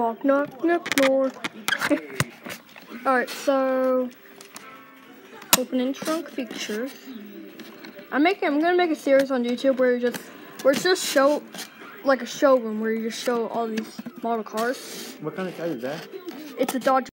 Knock, knock, knock, door. Alright, so opening trunk features. I'm making I'm gonna make a series on YouTube where you just where it's just show like a showroom where you just show all these model cars. What kind of car is that? It's a Dodge